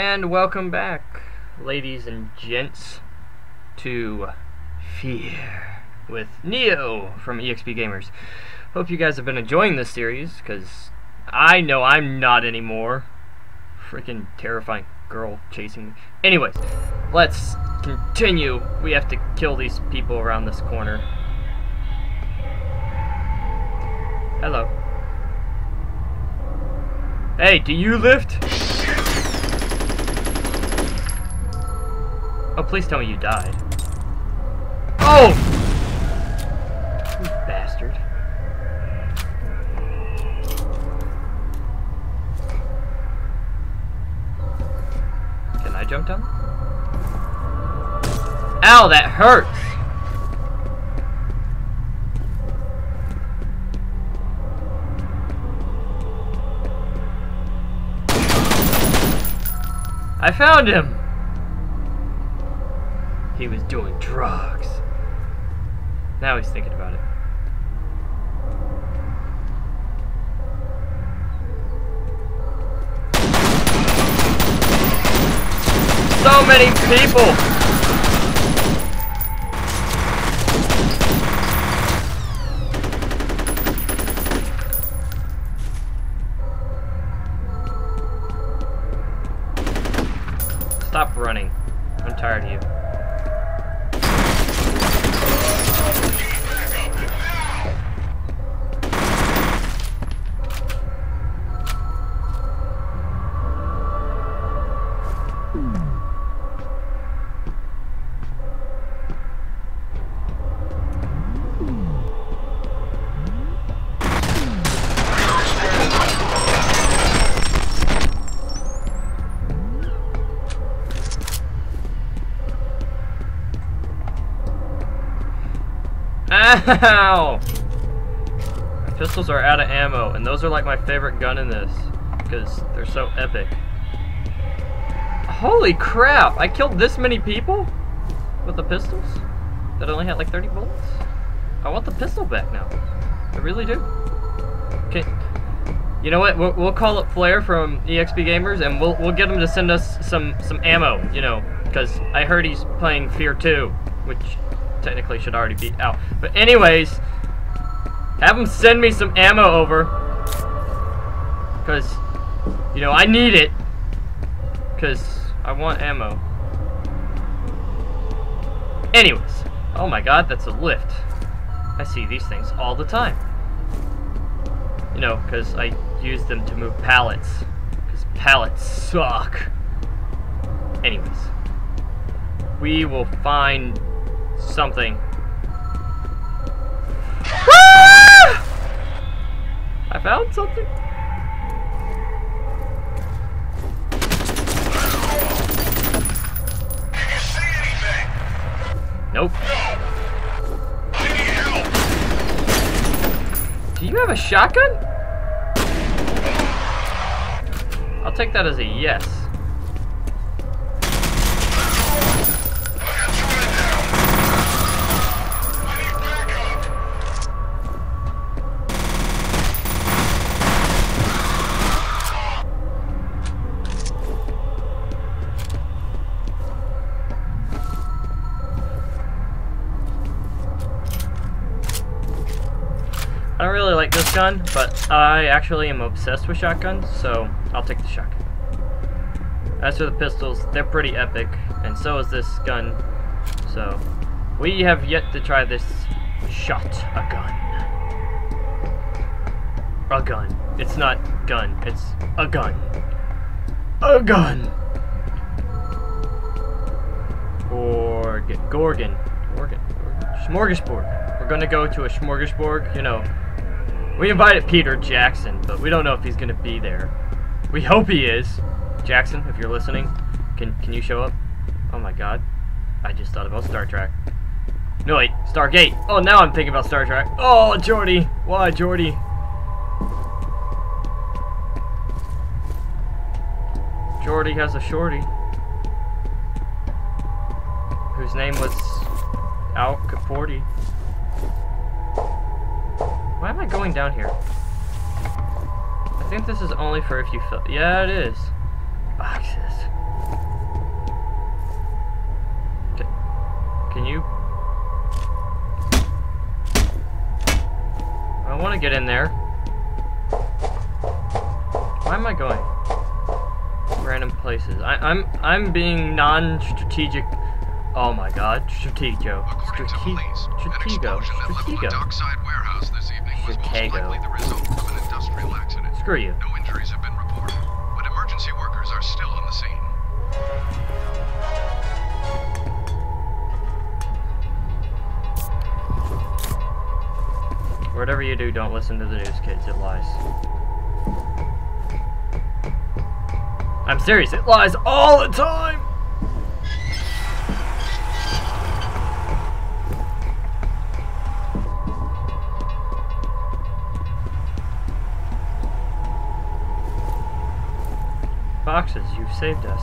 And welcome back, ladies and gents, to Fear with Neo from EXP Gamers. Hope you guys have been enjoying this series, because I know I'm not anymore. Freaking terrifying girl chasing me. Anyways, let's continue. We have to kill these people around this corner. Hello. Hey, do you lift? Oh, please tell me you died. Oh! You bastard. Can I jump down? Ow, that hurts! I found him! He was doing drugs. Now he's thinking about it. So many people! Stop running. I'm tired of you. Ow! My pistols are out of ammo, and those are like my favorite gun in this, because they're so epic. Holy crap! I killed this many people with the pistols that only had like 30 bullets? I want the pistol back now. I really do. Okay. You know what? We'll, we'll call up Flair from EXP Gamers, and we'll we'll get him to send us some some ammo. You know, because I heard he's playing Fear 2, which technically should already be out. But anyways, have them send me some ammo over. Because, you know, I need it. Because I want ammo. Anyways. Oh my god, that's a lift. I see these things all the time. You know, because I use them to move pallets. Because pallets suck. Anyways. We will find something. Ah! I found something. Nope. Do you have a shotgun? I'll take that as a yes. I don't really like this gun, but I actually am obsessed with shotguns, so I'll take the shotgun. As for the pistols, they're pretty epic, and so is this gun. So, we have yet to try this shot a gun. A gun. It's not gun, it's a gun. A gun! Gorgon. Gorgon. Gorgon. Smorgasbord. We're gonna go to a smorgasbord, you know. We invited Peter Jackson, but we don't know if he's gonna be there. We hope he is. Jackson, if you're listening, can can you show up? Oh my god. I just thought about Star Trek. No wait, Stargate. Oh now I'm thinking about Star Trek. Oh Jordy. Why Jordy? Jordy has a shorty. Whose name was Al Caporti. Why am I going down here? I think this is only for if you fill- Yeah, it is. Boxes. Can you- I want to get in there. Why am I going? Random places. I, am I'm, I'm being non-strategic. Oh my God, Stratego. According Strate to Stratego. Stratego was most likely the result of an industrial accident. Screw you. No injuries have been reported, but emergency workers are still on the scene. Whatever you do, don't listen to the news, kids. It lies. I'm serious. It lies all the time. Boxes, you've saved us.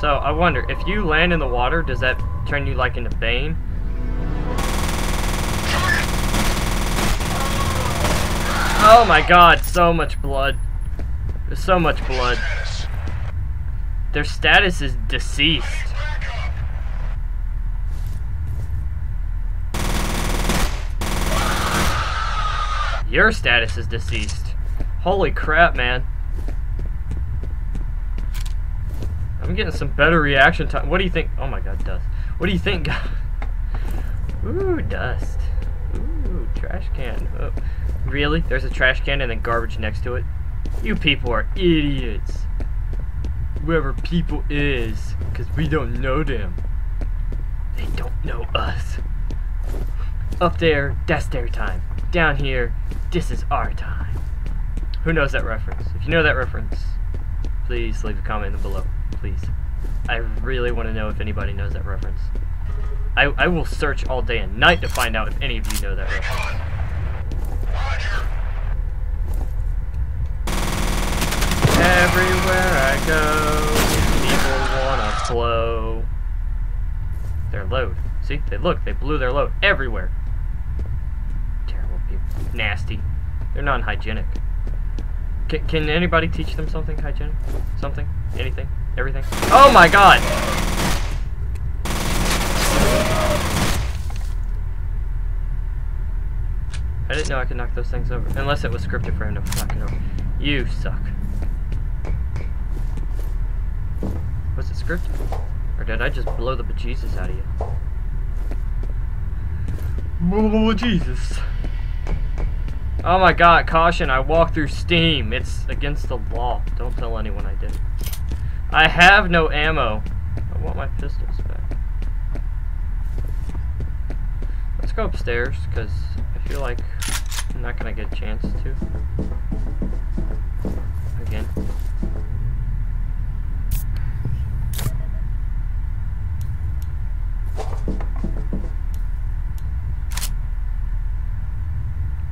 So I wonder if you land in the water, does that turn you like into Bane? Oh my god, so much blood. There's so much blood. Their status is deceased. Your status is deceased. Holy crap, man. I'm getting some better reaction time. What do you think? Oh my god, dust. What do you think? Ooh, dust. Ooh, trash can. Oh. Really? There's a trash can and then garbage next to it? You people are idiots. Whoever people is, because we don't know them. They don't know us. Up there, that's their time. Down here, this is our time. Who knows that reference? If you know that reference, please leave a comment below. Please. I really want to know if anybody knows that reference. I, I will search all day and night to find out if any of you know that reference. Everywhere I go, people wanna flow. Their load. See, they look, they blew their load everywhere. Nasty. They're non-hygienic. Can, can anybody teach them something hygienic? Something? Anything? Everything? Oh my god! I didn't know I could knock those things over. Unless it was scripted for him to knock it over. You suck. Was it scripted? Or did I just blow the bejesus out of you? Blow Jesus. Oh my god, caution, I walk through steam. It's against the law. Don't tell anyone I did. I have no ammo. I want my pistols back. Let's go upstairs, because I feel like I'm not going to get a chance to. Again.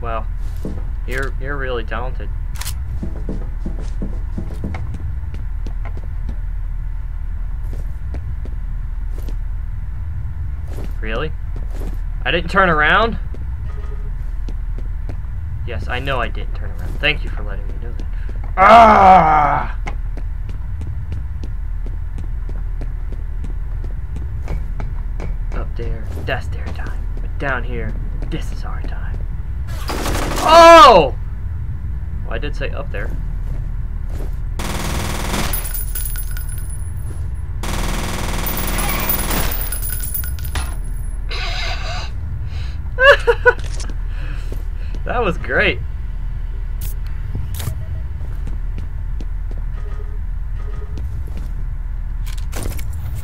Wow. You're you're really talented. Really? I didn't turn around? Yes, I know I didn't turn around. Thank you for letting me know that. Ah! Up there, that's their time. But down here, this is our time. Oh! Well, I did say up there. that was great.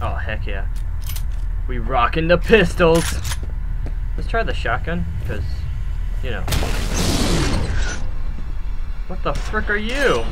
Oh, heck yeah. We rockin' the pistols. Let's try the shotgun, because, you know. What the frick are you?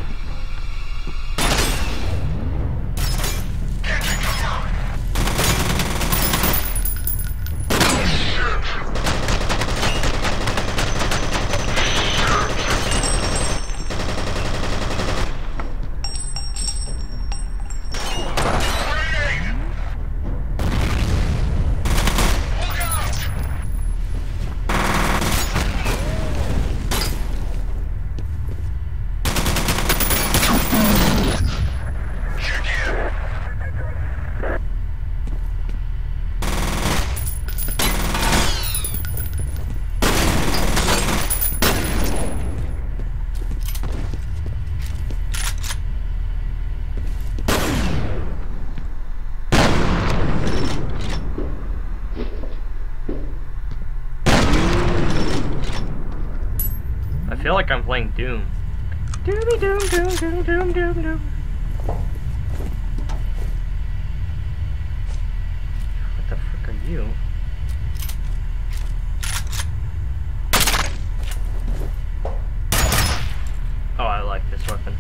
Feel like I'm playing Doom. Doomy doom doom doom doom doom doom. What the frick are you? Oh, I like this weapon.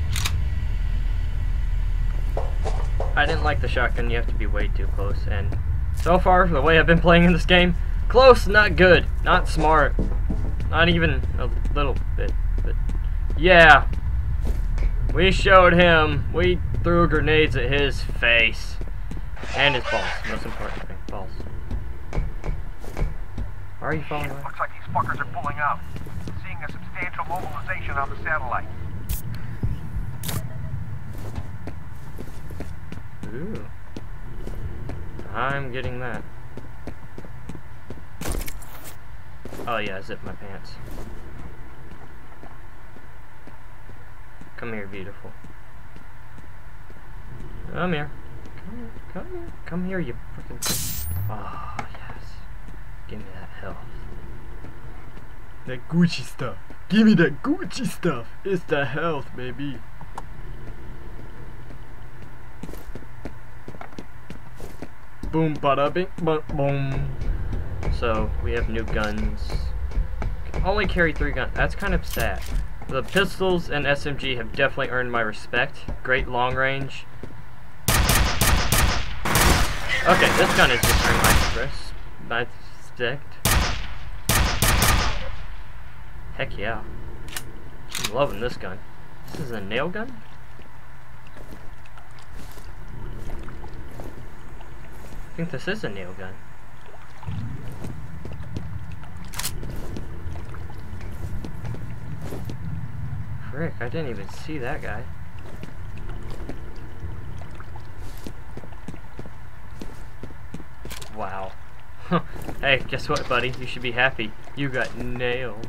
I didn't like the shotgun, you have to be way too close, and so far, the way I've been playing in this game, close, not good, not smart, not even a little bit, but yeah. We showed him, we threw grenades at his face, and his balls, most important thing, balls. Why are you following? Looks like these fuckers are pulling out. Seeing a substantial mobilization on the satellite. Ooh. I'm getting that. Oh yeah, I zip my pants. Come here, beautiful. Come here. Come here. Come here. Come here, you freaking. Oh ah, yes. Give me that health. That Gucci stuff. Give me that Gucci stuff. It's the health, baby. Boom, bada bing, ba boom. So we have new guns. Only carry three guns. That's kind of sad. The pistols and SMG have definitely earned my respect. Great long range. Okay, this gun is just earned my respect. Heck yeah. I'm loving this gun. This is a nail gun? I think this is a nail gun. Frick, I didn't even see that guy. Wow. hey, guess what, buddy? You should be happy. You got nailed.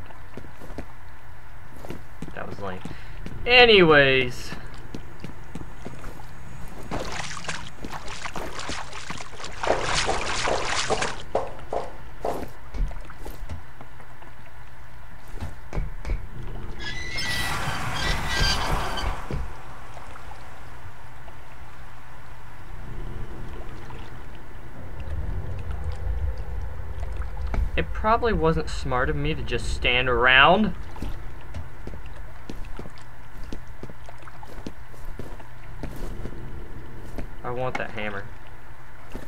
That was lame. Anyways. It probably wasn't smart of me to just stand around. I want that hammer.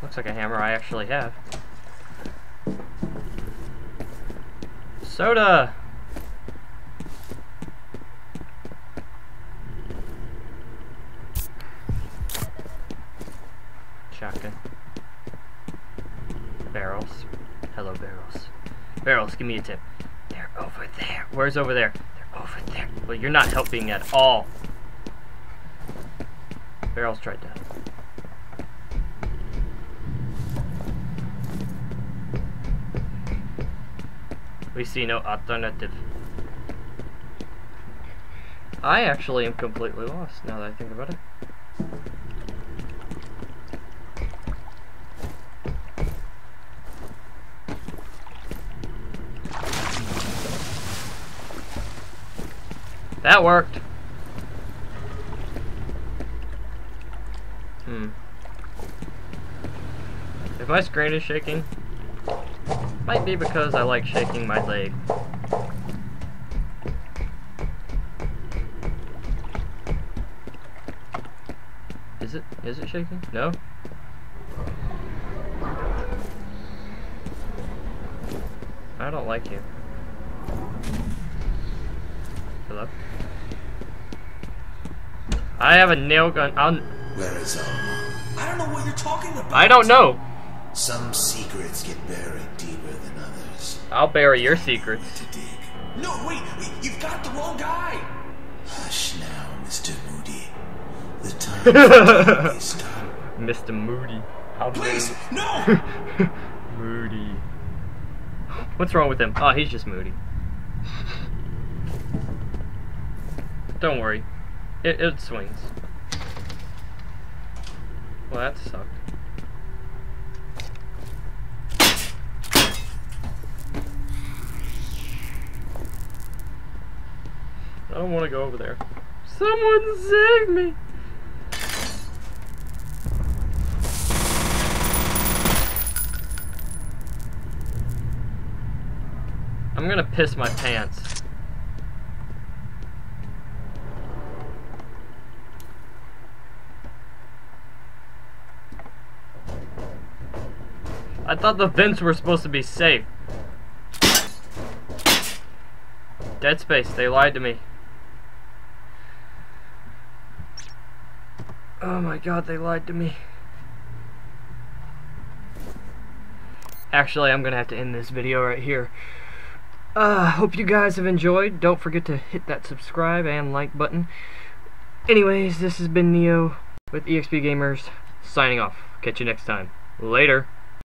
Looks like a hammer I actually have. Soda! Shotgun. Barrels. Hello, barrels. Barrels, give me a tip. They're over there. Where's over there? They're over there. Well, you're not helping at all. Barrels tried to. We see no alternative. I actually am completely lost now that I think about it. That worked. Hmm. If my screen is shaking, might be because I like shaking my leg. Is it? Is it shaking? No? I don't like you. Hello? I have a nail gun. I'll, Where is Alma? I don't know what you're talking about. I don't know. Some secrets get buried deeper than others. I'll bury your secrets. To dig. No, wait, wait, you've got the wrong guy. Hush now, Mr. Moody. The time is done. Mr. Moody. How Please, moody. no. Moody. What's wrong with him? Oh, he's just moody. Don't worry. It, it swings. Well, that sucked. I don't want to go over there. Someone save me! I'm gonna piss my pants. I thought the vents were supposed to be safe. Dead Space, they lied to me. Oh my god, they lied to me. Actually, I'm gonna have to end this video right here. Uh, hope you guys have enjoyed. Don't forget to hit that subscribe and like button. Anyways, this has been Neo with EXP Gamers, signing off. Catch you next time. Later.